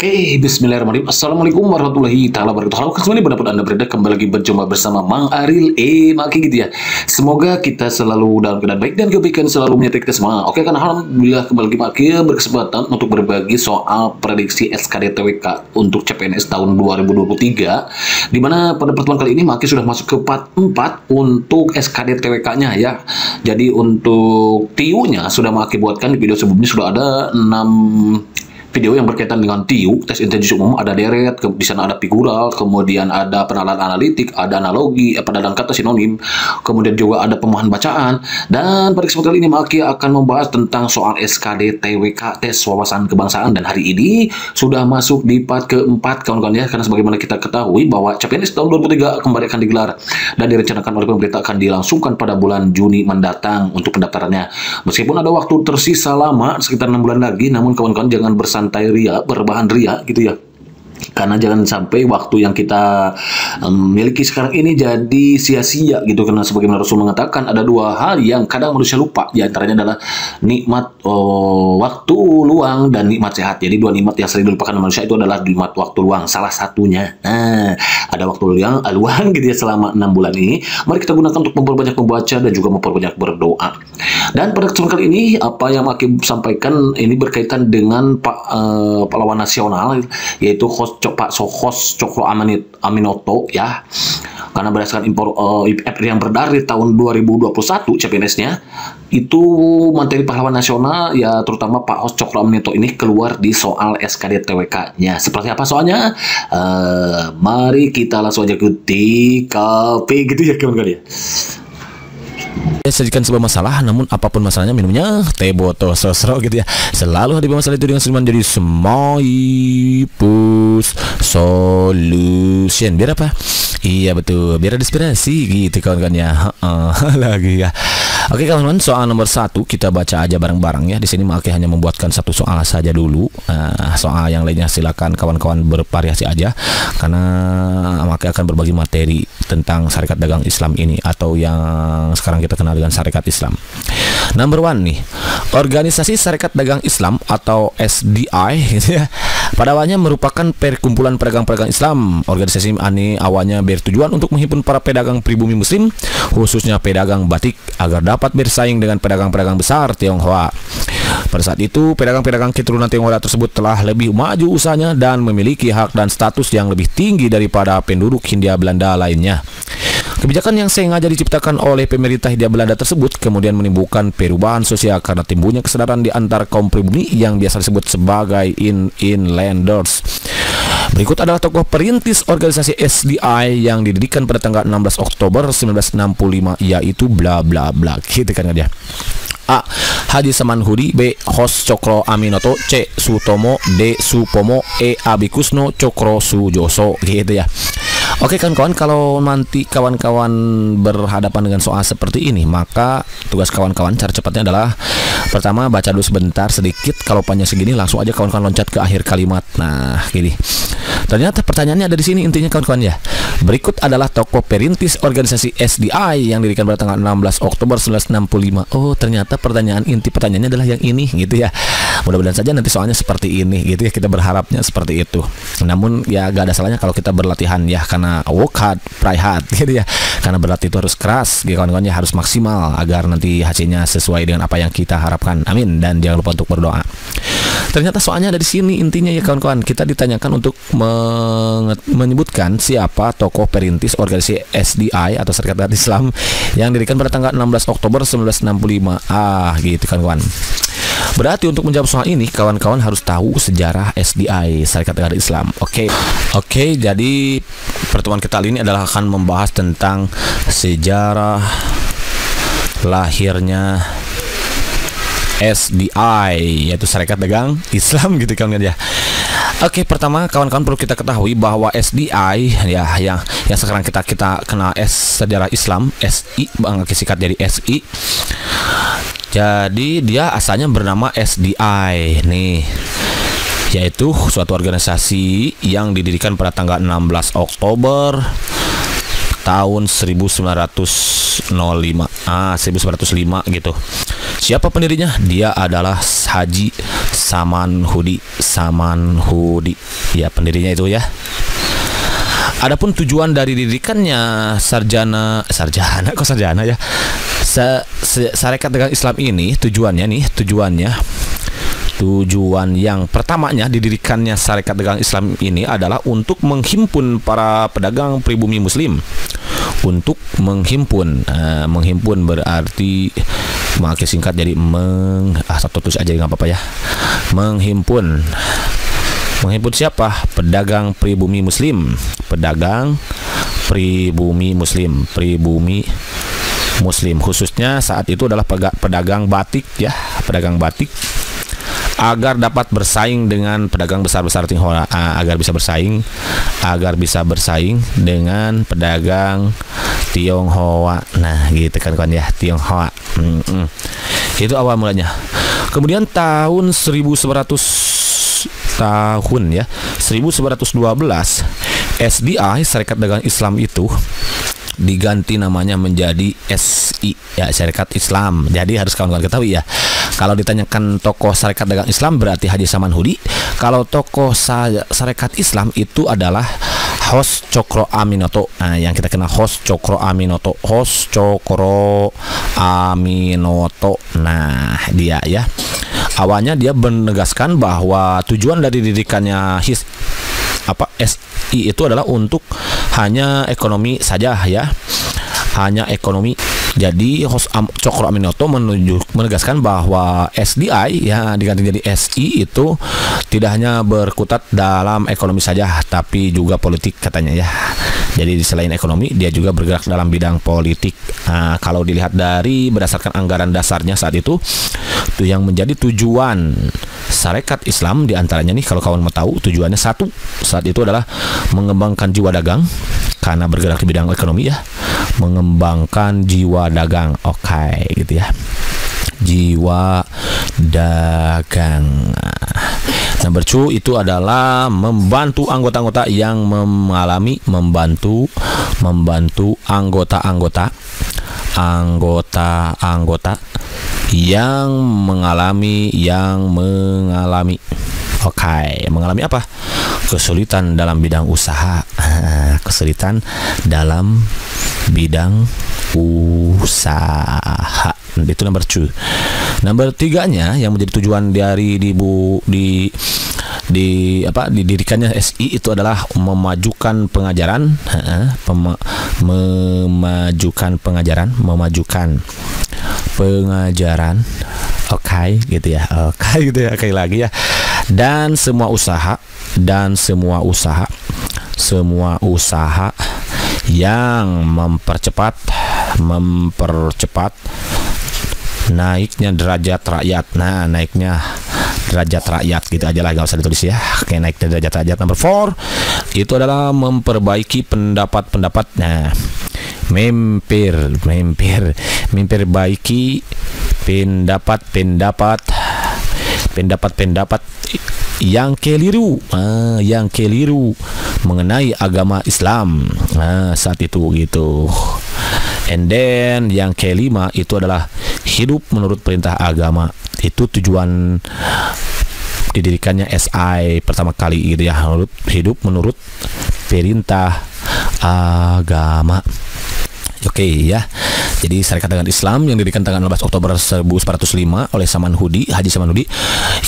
Oke, Bismillahirrahmanirrahim. Assalamualaikum warahmatullahi taala wabarakatuh. Halo kembali di mana pun anda berada, kembali lagi berjumpa bersama Mang Aril E Maki gitu ya. Semoga kita selalu dalam keadaan baik dan kebaikan selalu menyertai kita semua. Oke, karena alhamdulillah kembali lagi Maki berkesempatan untuk berbagi soal prediksi SKD TWK untuk CPNS tahun 2023. Di mana pada pertemuan kali ini Maki sudah masuk ke part 4 untuk SKD TWK-nya ya. Jadi untuk TIU-nya sudah Maki buatkan di video sebelumnya sudah ada 6 video yang berkaitan dengan TIU, tes intelijensi umum, ada deret, ke, di sana ada figural, kemudian ada penalaan analitik, ada analogi, eh, penalaan kata sinonim, kemudian juga ada pemahaman bacaan, dan pada kesempatan kali ini Maki akan membahas tentang soal SKD TWK, tes wawasan kebangsaan, dan hari ini sudah masuk di part keempat, kawan-kawan ya, karena sebagaimana kita ketahui bahwa CPNS tahun 2003 kembali akan digelar, dan direncanakan oleh pemerintah akan dilangsungkan pada bulan Juni mendatang untuk pendaftarannya. Meskipun ada waktu tersisa lama, sekitar 6 bulan lagi, namun kawan-kawan jangan bersama santai ria, berbahan ria gitu ya. Karena jangan sampai waktu yang kita miliki sekarang ini jadi sia-sia gitu karena sebagaimana Rasul mengatakan ada dua hal yang kadang manusia lupa di antaranya adalah nikmat oh, waktu luang dan nikmat sehat. Jadi dua nikmat yang sering dilupakan manusia itu adalah nikmat waktu luang salah satunya. Nah, ada waktu luang, luang gitu ya selama enam bulan ini. Mari kita gunakan untuk memperbanyak membaca dan juga memperbanyak berdoa. Dan pada kesempatan kali ini apa yang Aki sampaikan ini berkaitan dengan Pak uh, pahlawan nasional yaitu host Pak Sohos Cokro Aminit, Aminoto ya. Karena berdasarkan impor uh, yang beredar di tahun 2021 CPNS-nya itu materi pahlawan nasional ya terutama Pak Hos Cokro Aminoto ini keluar di soal SKD TWK-nya. Seperti apa soalnya? Uh, mari kita langsung aja ikuti KP gitu ya kawan-kawan ya sajikan sebuah masalah namun apa pun masalahnya minumnya teh botol sosro gitu ya. Selalu hadir masalah itu dengan senyuman jadi semoipus solution. Biar apa? Iya betul. Biar ada inspirasi gitu kawan-kawan ya. Lagi ya Oke kawan-kawan, soal nomor satu kita baca aja bareng-bareng ya. Di sini Maki hanya membuatkan satu soal saja dulu. Nah, soal yang lainnya silakan kawan-kawan bervariasi aja, karena Maki akan berbagi materi tentang syarikat dagang Islam ini atau yang sekarang kita kenal dengan syarikat Islam. Number one nih, organisasi syarikat dagang Islam atau SDI gitu ya. Pada awalnya merupakan perkumpulan pedagang-pedagang Islam. Organisasi ini awalnya bertujuan untuk menghimpun para pedagang pribumi Muslim, khususnya pedagang batik, agar dapat bersaing dengan pedagang-pedagang besar Tionghoa. Pada saat itu, pedagang-pedagang keturunan Tionghoa tersebut telah lebih maju usahanya dan memiliki hak dan status yang lebih tinggi daripada penduduk Hindia Belanda lainnya. Kebijakan yang sengaja diciptakan oleh pemerintah Hindia Belanda tersebut kemudian menimbulkan perubahan sosial karena timbulnya kesadaran di antara kaum pribumi yang biasa disebut sebagai in inlanders. Berikut adalah tokoh perintis organisasi SDI yang didirikan pada tanggal 16 Oktober 1965 yaitu bla bla bla gitu kan dia. A. Haji Samanhudi B. Hos Cokro Aminoto C. Sutomo D. Supomo E. Abikusno Cokro Sujoso gitu ya Oke kawan-kawan kalau nanti kawan-kawan berhadapan dengan soal seperti ini maka tugas kawan-kawan cara cepatnya adalah pertama baca dulu sebentar sedikit. Kalau panjang segini langsung aja kawan-kawan loncat ke akhir kalimat. Nah gini. Ternyata pertanyaannya ada di sini intinya kawan-kawan ya berikut adalah tokoh perintis organisasi SDI yang didirikan pada tanggal 16 Oktober 1965 oh ternyata pertanyaan inti pertanyaannya adalah yang ini gitu ya mudah-mudahan saja nanti soalnya seperti ini gitu ya kita berharapnya seperti itu namun ya gak ada salahnya kalau kita berlatihan ya karena work hard, try hard gitu ya. Karena berlatih itu harus keras, gitu ya harus maksimal agar nanti hasilnya sesuai dengan apa yang kita harapkan. Amin dan jangan lupa untuk berdoa. Ternyata soalnya ada di sini intinya ya kawan-kawan kita ditanyakan untuk menyebutkan siapa tokoh perintis organisasi SDI atau Serikat Islam yang didirikan pada tanggal 16 Oktober 1965. Ah, gitu kawan-kawan. Berarti untuk menjawab soal ini, kawan-kawan harus tahu sejarah SDI, Serikat Negara Islam. Oke, okay. oke. Okay, jadi pertemuan kita kali ini adalah akan membahas tentang sejarah lahirnya SDI yaitu Serikat Dagang Islam gitu kan ya. Oke, pertama kawan-kawan perlu kita ketahui bahwa SDI ya yang yang sekarang kita kita kenal S sejarah Islam SI bang singkat jadi SI. Jadi dia asalnya bernama SDI nih yaitu suatu organisasi yang didirikan pada tanggal 16 Oktober tahun 1905 ah 1905 gitu siapa pendirinya? Dia adalah Haji Saman Hudi. Saman Hudi. Ya pendirinya itu ya. Adapun tujuan dari didikannya sarjana sarjana kok sarjana ya? Sa, se, Sarekat Dagang Islam ini tujuannya nih tujuannya tujuan yang pertamanya didirikannya Sarekat Dagang Islam ini adalah untuk menghimpun para pedagang pribumi muslim untuk menghimpun uh, menghimpun berarti makin singkat jadi meng ah satu tulis aja nggak apa-apa ya menghimpun Menghimpun siapa? Pedagang pribumi muslim. Pedagang pribumi muslim. Pribumi muslim. Khususnya saat itu adalah pedagang batik ya, pedagang batik agar dapat bersaing dengan pedagang besar-besar Tionghoa agar bisa bersaing agar bisa bersaing dengan pedagang Tionghoa nah gitu kan kan ya Tionghoa hmm, hmm. itu awal mulanya kemudian tahun 1100 tahun ya 1912 SDI Serikat Dagang Islam itu diganti namanya menjadi SI ya Serikat Islam. Jadi harus kawan-kawan ketahui ya. Kalau ditanyakan tokoh Serikat Dagang Islam berarti Haji Saman Hudi. Kalau tokoh Serikat Islam itu adalah Hos Cokro Aminoto. Nah, yang kita kenal Hos Cokro Aminoto. Hos Cokro Aminoto. Nah, dia ya awalnya dia menegaskan bahwa tujuan dari didikannya his apa SI itu adalah untuk hanya ekonomi saja ya hanya ekonomi jadi host Am Cokro Aminoto menunjuk menegaskan bahwa SDI ya diganti jadi SI itu tidak hanya berkutat dalam ekonomi saja tapi juga politik katanya ya. Jadi selain ekonomi dia juga bergerak dalam bidang politik. Nah, kalau dilihat dari berdasarkan anggaran dasarnya saat itu itu yang menjadi tujuan Sarekat Islam di antaranya nih kalau kawan mau tahu tujuannya satu saat itu adalah mengembangkan jiwa dagang karena bergerak di bidang ekonomi ya mengembangkan jiwa dagang oke okay, gitu ya jiwa dagang Number two itu adalah membantu anggota-anggota yang mengalami membantu membantu anggota-anggota anggota-anggota yang mengalami yang mengalami Oke, okay. mengalami apa? Kesulitan dalam bidang usaha. Kesulitan dalam bidang usaha. Itu nomor two. Nomor tiganya yang menjadi tujuan dari di bu di di apa didirikannya SI itu adalah memajukan pengajaran, memajukan pengajaran, memajukan pengajaran. Oke, okay, gitu ya. Oke, okay, gitu ya. Kayak lagi ya dan semua usaha dan semua usaha semua usaha yang mempercepat mempercepat naiknya derajat rakyat. Nah naiknya derajat rakyat gitu aja lah gak usah ditulis ya. Oke naik derajat rakyat nomor 4 itu adalah memperbaiki pendapat-pendapat. Nah mempir mempir memperbaiki pendapat-pendapat pendapat-pendapat yang keliru, uh, yang keliru mengenai agama Islam uh, saat itu gitu. And then yang kelima itu adalah hidup menurut perintah agama. Itu tujuan didirikannya SI pertama kali gitu ya hidup menurut perintah agama. Oke okay, ya. Jadi Serikat Dagang Islam yang didirikan tanggal 16 Oktober 1405 oleh Saman Hudi, Haji Saman Hudi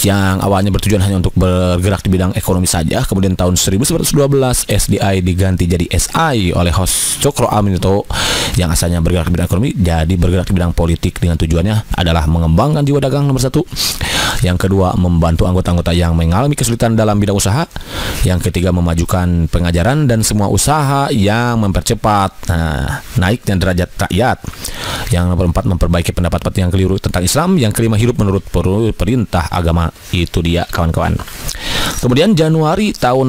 yang awalnya bertujuan hanya untuk bergerak di bidang ekonomi saja. Kemudian tahun 1912 SDI diganti jadi SI oleh Hos Cokro Aminito yang asalnya bergerak di bidang ekonomi jadi bergerak di bidang politik dengan tujuannya adalah mengembangkan jiwa dagang nomor satu. Yang kedua membantu anggota-anggota yang mengalami kesulitan dalam bidang usaha. Yang ketiga memajukan pengajaran dan semua usaha yang mempercepat nah, naiknya derajat rakyat. Yang nomor empat memperbaiki pendapat-pendapat yang keliru tentang Islam. Yang kelima hidup menurut perintah agama. Itu dia kawan-kawan. Kemudian Januari tahun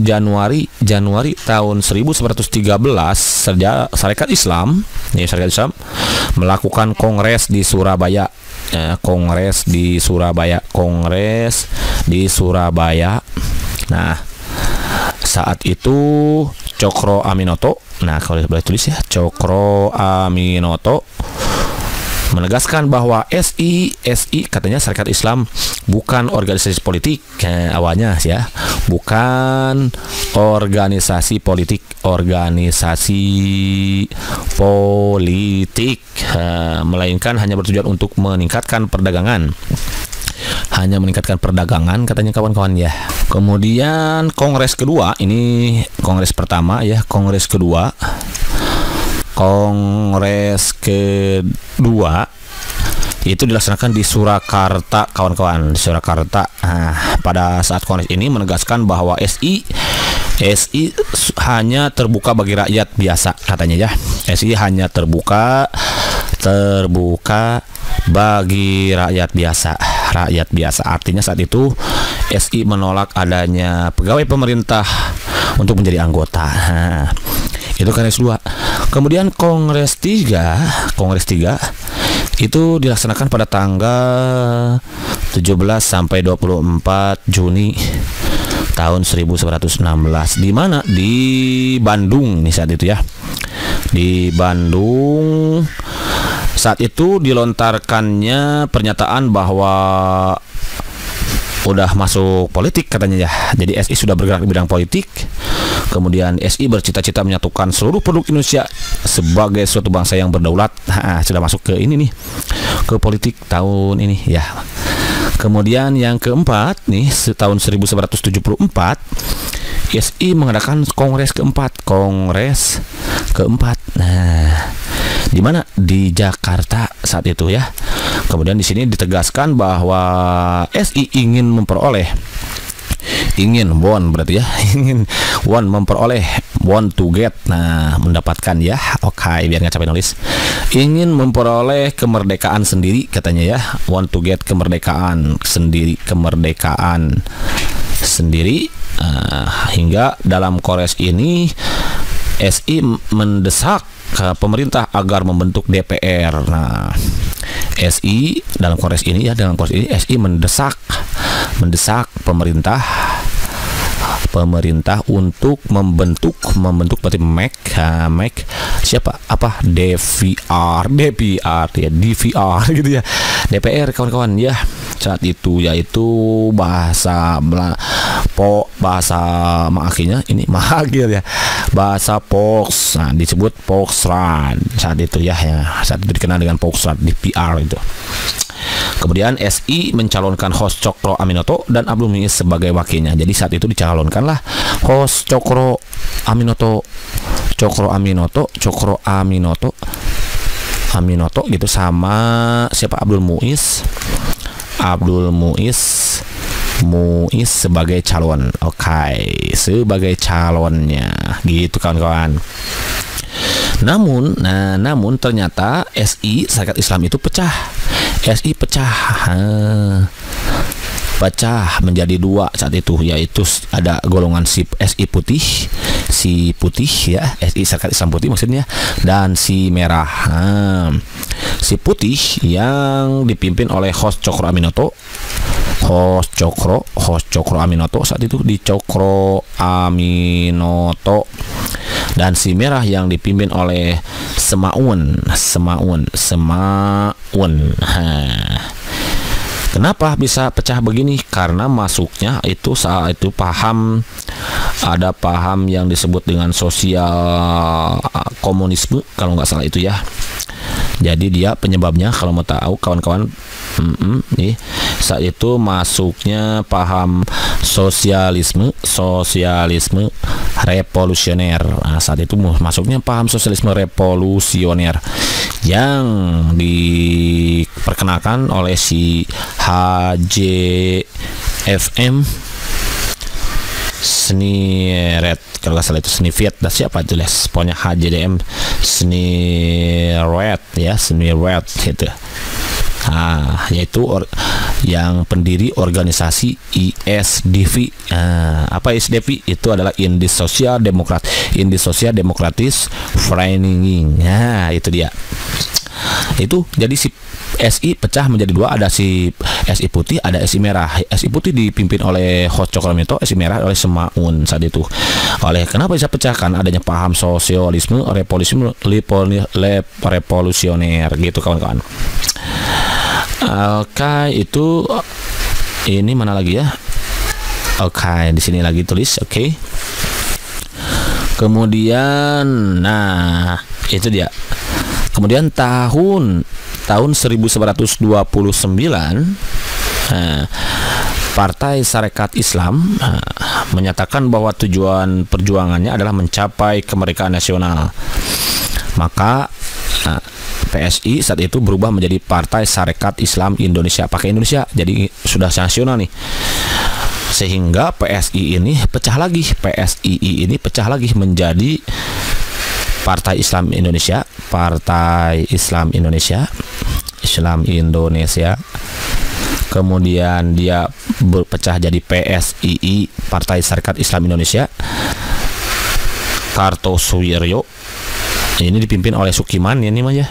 Januari Januari tahun 1913 serja Syarikat Islam, ya Syarikat Islam melakukan kongres di Surabaya. Ya, kongres di Surabaya, kongres di Surabaya. Nah, saat itu Cokro Aminoto. Nah, kalau boleh tulis ya, Cokro Aminoto menegaskan bahwa SI SI katanya Serikat Islam bukan organisasi politik eh, awalnya ya. Bukan organisasi politik organisasi politik. Eh, melainkan hanya bertujuan untuk meningkatkan perdagangan. Hanya meningkatkan perdagangan katanya kawan-kawan ya. Kemudian kongres kedua ini kongres pertama ya, kongres kedua Kongres kedua itu dilaksanakan di Surakarta kawan-kawan Surakarta. Nah, pada saat kongres ini menegaskan bahwa SI SI hanya terbuka bagi rakyat biasa katanya ya. SI hanya terbuka terbuka bagi rakyat biasa rakyat biasa. Artinya saat itu SI menolak adanya pegawai pemerintah untuk menjadi anggota. Nah, itu kongres 2 kemudian kongres 3 kongres 3 itu dilaksanakan pada tanggal 17 sampai 24 Juni tahun 1916 di mana? Di Bandung nih saat itu ya. Di Bandung. Saat itu dilontarkannya pernyataan bahwa udah masuk politik katanya ya. Jadi SI sudah bergerak di bidang politik. Kemudian SI bercita-cita menyatukan seluruh penduduk Indonesia sebagai suatu bangsa yang berdaulat. Nah, sudah masuk ke ini nih. Ke politik tahun ini ya. Kemudian yang keempat nih tahun 1974 SI mengadakan kongres keempat, kongres keempat. Nah, di mana? Di Jakarta saat itu ya. Kemudian di sini ditegaskan bahwa SI ingin memperoleh ingin want berarti ya ingin want memperoleh want to get. Nah mendapatkan ya. Oke okay, biar nggak capek nulis. Ingin memperoleh kemerdekaan sendiri katanya ya. Want to get kemerdekaan sendiri kemerdekaan sendiri uh, hingga dalam kores ini SI mendesak ke pemerintah agar membentuk DPR. Nah, SI dalam kongres ini ya dalam kongres ini SI mendesak mendesak pemerintah pemerintah untuk membentuk membentuk berarti make uh, siapa? Apa? DVR DPR ya DVR gitu ya. DPR kawan-kawan ya. Saat itu yaitu bahasa po bahasa makinya ini mahagil ya. Bahasa Pox nah, disebut Poxrad saat itu ya ya. Saat itu dikenal dengan Poxrad DPR itu. Kemudian SI mencalonkan host Cokro Aminoto dan Abdul Muiz sebagai wakilnya. Jadi saat itu dicalonkanlah host Cokro Aminoto, Cokro Aminoto, Cokro Aminoto, Aminoto gitu sama siapa? Abdul Muiz, Abdul Muiz, Muiz sebagai calon. Oke, okay. sebagai calonnya. Gitu kawan-kawan. Namun, nah, namun ternyata SI Serikat Islam itu pecah. SI pecah. pecah menjadi dua saat itu yaitu ada golongan si SI putih si putih ya SI Serikat Islam putih maksudnya dan si merah nah, si putih yang dipimpin oleh host Cokro Aminoto host Cokro host Cokro Aminoto saat itu di Cokro Aminoto dan si merah yang dipimpin oleh Semaun Semaun Semaun Kenapa bisa pecah begini? Karena masuknya itu saat itu paham ada paham yang disebut dengan sosial komunisme kalau nggak salah itu ya. Jadi dia penyebabnya kalau mau tahu kawan-kawan mm -mm, nih saat itu masuknya paham sosialisme sosialisme revolusioner. Nah, saat itu masuknya paham sosialisme revolusioner yang diperkenalkan oleh si HJFM seni red kalau nggak salah itu seni Viet dan siapa les? Pokoknya HJDM seni red ya seni red gitu Nah, yaitu or, yang pendiri organisasi ISDV. Nah, apa ISDV? Itu adalah Indi Sosial Demokrat, Indi Sosial Demokratis Framing. Nah, itu dia. itu jadi si SI pecah menjadi dua ada si SI putih ada SI merah SI putih dipimpin oleh Hoco SI merah oleh Semaun saat itu oleh kenapa bisa pecah kan adanya paham sosialisme revolusioner revolusioner gitu kawan-kawan oke itu ini mana lagi ya? Oke di sini lagi tulis oke. Kemudian nah itu dia. Kemudian tahun tahun 1929 nah, Partai Sarekat Islam nah, menyatakan bahwa tujuan perjuangannya adalah mencapai kemerdekaan nasional. Maka nah, PSI saat itu berubah menjadi Partai Sarekat Islam Indonesia. Pakai Indonesia jadi sudah nasional nih. Sehingga PSI ini pecah lagi. PSII ini pecah lagi menjadi Partai Islam Indonesia. Partai Islam Indonesia. Islam Indonesia. Kemudian dia berpecah jadi PSII Partai Serikat Islam Indonesia. Kartosuwiryo ini dipimpin oleh Sukiman ini mah ya.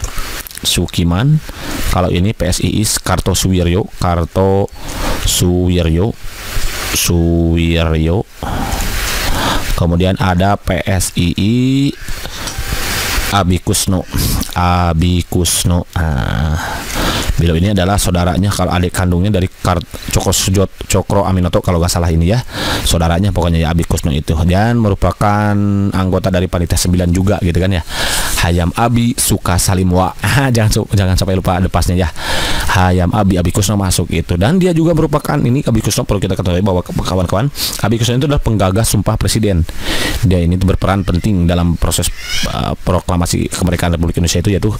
Sukiman kalau ini PSII Kartosuwiryo Kartosuwiryo Suwiryo kemudian ada PSII Abi Kusno Abi Kusno ah. Beliau ini adalah saudaranya kalau adik kandungnya dari Kar Cokro Sujot Cokro Aminoto kalau nggak salah ini ya. Saudaranya pokoknya ya Abi Kusno itu. Dan merupakan anggota dari panitia 9 juga gitu kan ya. Hayam Abi Suka Salimwa jangan jangan sampai lupa ada pasnya ya. Hayam Abi Abi Kusno masuk itu. Dan dia juga merupakan ini Abi Kusno perlu kita ketahui bahwa kawan-kawan Abi Kusno itu adalah penggagas sumpah presiden. Dia ini berperan penting dalam proses uh, proklamasi kemerdekaan Republik Indonesia itu yaitu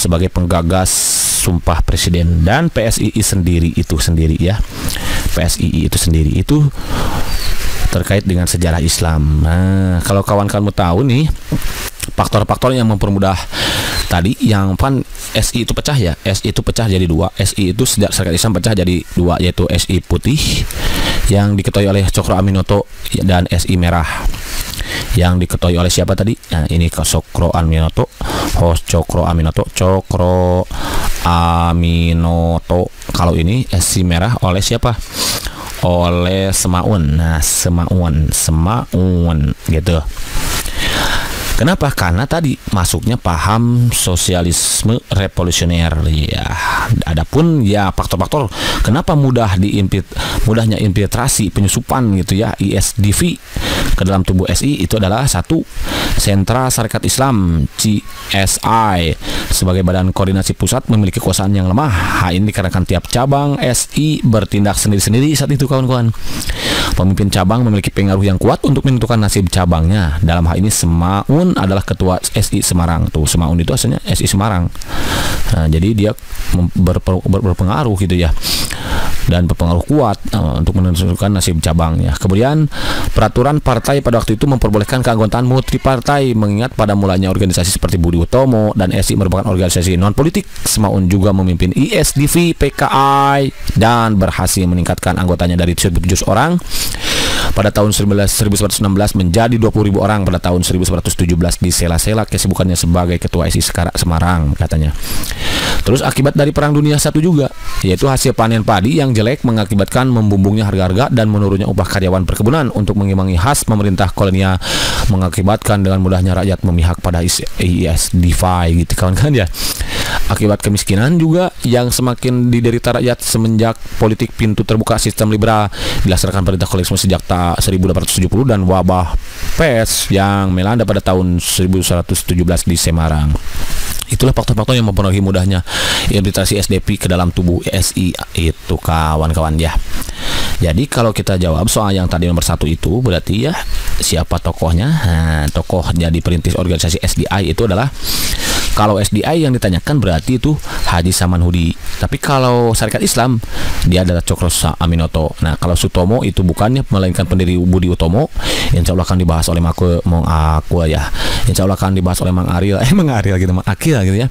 sebagai penggagas sumpah presiden dan PSII sendiri itu sendiri ya. PSII itu sendiri itu terkait dengan sejarah Islam. Nah, kalau kawan-kawan mau tahu nih faktor-faktor yang mempermudah tadi yang pan SI itu pecah ya. SI itu pecah jadi dua. SI itu sejak Serikat Islam pecah jadi dua yaitu SI putih yang diketahui oleh Cokro Aminoto dan SI merah. Yang diketahui oleh siapa tadi? Nah ini Cokro Aminoto host Cokro Aminoto. Cokro Aminoto. Kalau ini SI merah oleh siapa? Oleh Semaun. Nah Semaun. Semaun gitu Kenapa? Karena tadi masuknya paham sosialisme revolusioner ya. Adapun ya faktor-faktor kenapa mudah diimpit mudahnya infiltrasi penyusupan gitu ya ISDV ke dalam tubuh SI itu adalah satu sentra syarikat Islam CSI sebagai badan koordinasi pusat memiliki kekuasaan yang lemah. Hal ini dikarenakan tiap cabang SI bertindak sendiri-sendiri saat itu kawan-kawan. Pemimpin cabang memiliki pengaruh yang kuat untuk menentukan nasib cabangnya. Dalam hal ini Semaun adalah ketua SI Semarang tuh Semaun itu asalnya SI Semarang nah, jadi dia berper, ber, berpengaruh gitu ya dan berpengaruh kuat uh, untuk menentukan nasib cabangnya. Kemudian peraturan partai pada waktu itu memperbolehkan keanggotaan multi partai mengingat pada mulanya organisasi seperti Budi Utomo dan SI merupakan organisasi non politik. Semaun juga memimpin ISDV, PKI dan berhasil meningkatkan anggotanya dari 17 orang pada tahun 1916 menjadi 20.000 orang pada tahun 1917 di sela-sela kesibukannya sebagai ketua SI Semarang katanya. Terus akibat dari Perang Dunia I juga, yaitu hasil panen padi yang jelek mengakibatkan membumbungnya harga-harga dan menurunnya upah karyawan perkebunan untuk mengimbangi khas pemerintah kolonial mengakibatkan dengan mudahnya rakyat memihak pada IS DeFi gitu kawan-kawan ya. Akibat kemiskinan juga yang semakin diderita rakyat semenjak politik pintu terbuka sistem liberal dilaksanakan perintah kolonialisme sejak ta 1870 dan wabah pes yang melanda pada tahun 1117 di Semarang. Itulah faktor-faktor yang mempengaruhi mudahnya infiltrasi SDP ke dalam tubuh SI itu kawan-kawan ya. Jadi kalau kita jawab soal yang tadi nomor satu itu berarti ya siapa tokohnya? Nah, tokoh jadi perintis organisasi SDI itu adalah kalau SDI yang ditanyakan berarti itu Haji Samanhudi. Tapi kalau Syarikat Islam dia adalah Cokro Aminoto. Nah kalau Sutomo itu bukannya melainkan pendiri Budi Utomo. Insya Allah akan dibahas oleh Mako Mong Aku ya. Insya Allah akan dibahas oleh Mang Ariel. Eh Mang Ariel gitu, Mang Akil gitu ya.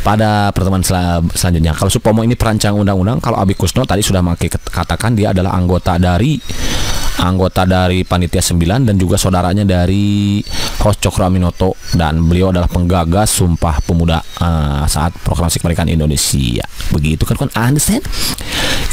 Pada pertemuan sel selanjutnya. Kalau Supomo ini perancang undang-undang. Kalau Abi Kusno tadi sudah katakan dia adalah anggota dari anggota dari panitia 9 dan juga saudaranya dari Pros Cokroaminoto dan beliau adalah penggagas Sumpah Pemuda uh, saat proklamasi kemerdekaan Indonesia. Begitu kan kan understand?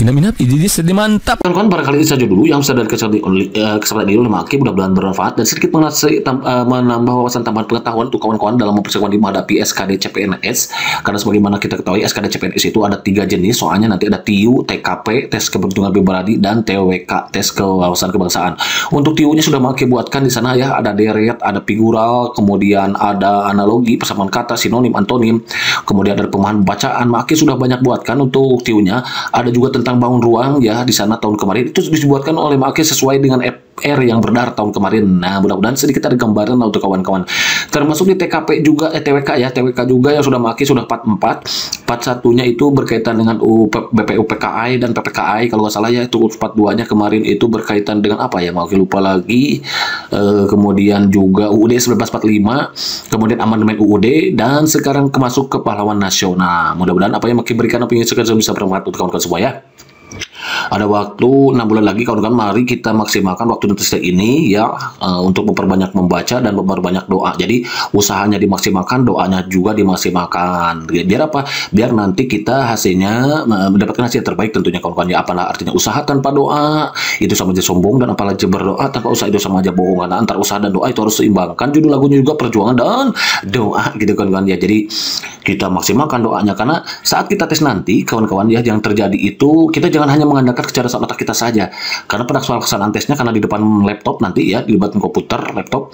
Minap-minap ini sedih mantap. Kawan-kawan barangkali itu saja dulu yang sadar eh, kesempatan ini Maki mudah-mudahan bermanfaat dan sedikit uh, menambah wawasan tambahan pengetahuan untuk kawan-kawan dalam mempersiapkan menghadapi SKD CPNS karena sebagaimana kita ketahui SKD CPNS itu ada tiga jenis soalnya nanti ada TIU, TKP, tes keberuntungan pribadi dan TWK, tes kewawasan kebangsaan. Untuk TIU-nya sudah Maki buatkan di sana ya ada deret, ada figural, kemudian ada analogi, persamaan kata, sinonim, antonim, kemudian ada pemahaman bacaan. Maki sudah banyak buatkan untuk TIU-nya. Ada juga tentang bangun ruang ya di sana tahun kemarin itu dibuatkan oleh Maki sesuai dengan FR yang berdar tahun kemarin. Nah, mudah-mudahan sedikit ada gambaran untuk kawan-kawan. Termasuk di TKP juga eh TWK ya, TWK juga yang sudah Maki sudah 44. 41-nya itu berkaitan dengan BPU PKI dan PPKI kalau nggak salah ya itu 42-nya kemarin itu berkaitan dengan apa ya? Maki lupa lagi. E, kemudian juga UUD 1945, kemudian amandemen UUD dan sekarang kemasuk ke pahlawan nasional. Mudah-mudahan apa yang Maki berikan opini sekarang bisa bermanfaat untuk kawan-kawan semua ya. Ada waktu 6 bulan lagi kawan-kawan mari kita maksimalkan waktu tes ini ya uh, untuk memperbanyak membaca dan memperbanyak doa. Jadi usahanya dimaksimalkan, doanya juga dimaksimalkan. Biar apa? Biar nanti kita hasilnya uh, mendapatkan hasil terbaik tentunya kawan-kawan ya. Apalah artinya usaha tanpa doa itu sama aja sombong dan apalagi berdoa tanpa usaha itu sama aja bohong. Karena antara usaha dan doa itu harus seimbangkan. Judul lagunya juga perjuangan dan doa gitu kawan-kawan ya. Jadi kita maksimalkan doanya karena saat kita tes nanti kawan-kawan ya yang terjadi itu kita jangan hanya mengandalkan kecerdasan otak kita saja. Karena pada kesalahan tesnya karena di depan laptop nanti ya, di depan komputer, laptop,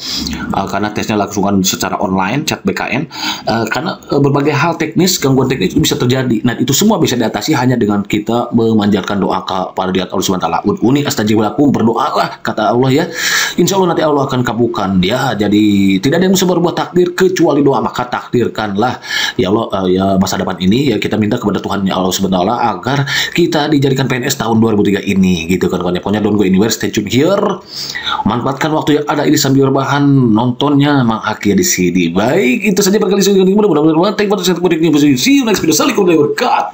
uh, karena tesnya langsung secara online, chat BKN, uh, karena uh, berbagai hal teknis, gangguan teknis itu bisa terjadi. Nah, itu semua bisa diatasi hanya dengan kita memanjatkan doa kepada dia Allah Subhanahu wa taala. Uni berdoalah kata Allah ya. Insya Allah nanti Allah akan kabulkan dia. Jadi tidak ada yang bisa berbuat takdir kecuali doa, maka takdirkanlah ya Allah uh, ya masa depan ini ya kita minta kepada Tuhan ya Allah Subhanahu agar kita dijadikan PNS tahun 2003 ini gitu kan kawan pokoknya don't go anywhere stay tune here. Manfaatkan waktu yang ada ini sambil bahan nontonnya Mang Aki di sini. Baik itu saja perkali mudah-mudahan thank you for see you next video. Assalamualaikum warahmatullahi wabarakatuh